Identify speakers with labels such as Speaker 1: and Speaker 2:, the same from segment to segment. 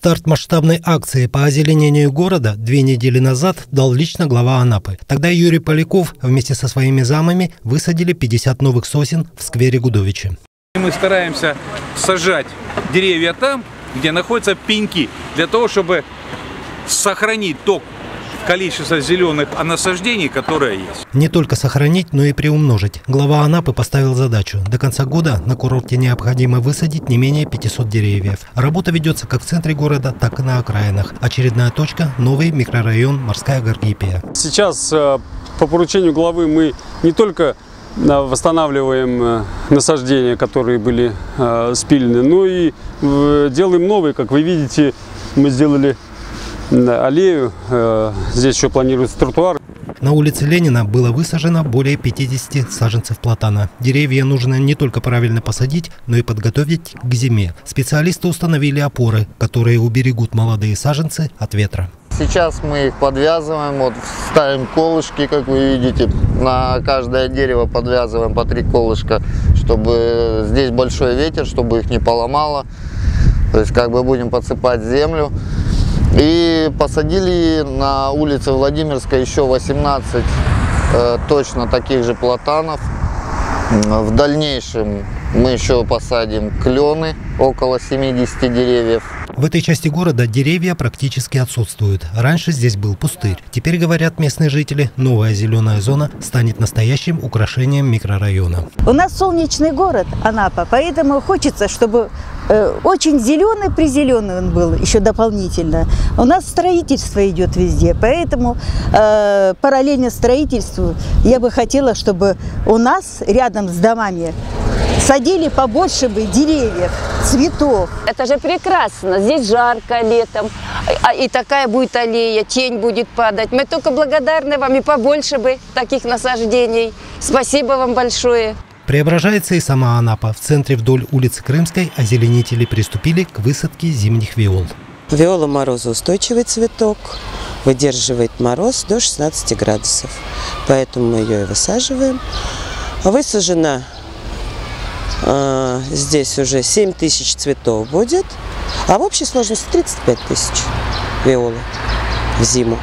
Speaker 1: Старт масштабной акции по озеленению города две недели назад дал лично глава Анапы. Тогда Юрий Поляков вместе со своими замами высадили 50 новых сосен в сквере Гудовичи.
Speaker 2: Мы стараемся сажать деревья там, где находятся пеньки, для того, чтобы сохранить ток количество зеленых насаждений, которые есть.
Speaker 1: Не только сохранить, но и приумножить. Глава Анапы поставил задачу. До конца года на курорте необходимо высадить не менее 500 деревьев. Работа ведется как в центре города, так и на окраинах. Очередная точка – новый микрорайон Морская Гаргипия.
Speaker 3: Сейчас э, по поручению главы мы не только э, восстанавливаем э, насаждения, которые были спилены, но и делаем новые. Как вы видите, мы сделали аллею. Э, здесь еще планируется тротуар.
Speaker 1: На улице Ленина было высажено более 50 саженцев платана. Деревья нужно не только правильно посадить, но и подготовить к зиме. Специалисты установили опоры, которые уберегут молодые саженцы от ветра.
Speaker 4: Сейчас мы их подвязываем, вот ставим колышки, как вы видите, на каждое дерево подвязываем по три колышка, чтобы здесь большой ветер, чтобы их не поломало. То есть как бы будем подсыпать землю. И посадили на улице Владимирской еще 18 э, точно таких же платанов. В дальнейшем мы еще посадим клены, около 70 деревьев.
Speaker 1: В этой части города деревья практически отсутствуют. Раньше здесь был пустырь. Теперь, говорят местные жители, новая зеленая зона станет настоящим украшением микрорайона.
Speaker 5: У нас солнечный город Анапа, поэтому хочется, чтобы э, очень зеленый, призеленый он был еще дополнительно. У нас строительство идет везде, поэтому э, параллельно строительству я бы хотела, чтобы у нас рядом с домами садили побольше бы деревьев, цветов.
Speaker 6: Это же прекрасно. Здесь жарко летом, а, и такая будет аллея, тень будет падать. Мы только благодарны вам и побольше бы таких насаждений. Спасибо вам большое.
Speaker 1: Преображается и сама Анапа. В центре вдоль улицы Крымской озеленители приступили к высадке зимних виол.
Speaker 7: Виола морозоустойчивый цветок, выдерживает мороз до 16 градусов. Поэтому мы ее и высаживаем. Высажена здесь уже 7 тысяч цветов будет, а в общей сложности 35 тысяч виолы в зиму.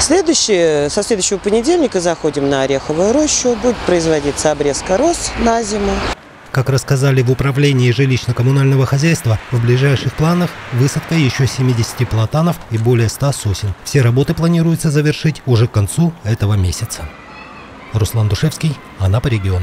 Speaker 7: Следующее, со следующего понедельника заходим на Ореховую рощу, будет производиться обрезка роз на зиму.
Speaker 1: Как рассказали в управлении жилищно-коммунального хозяйства, в ближайших планах высадка еще 70 платанов и более 100 сосен. Все работы планируется завершить уже к концу этого месяца. Руслан Душевский, Анапа регион.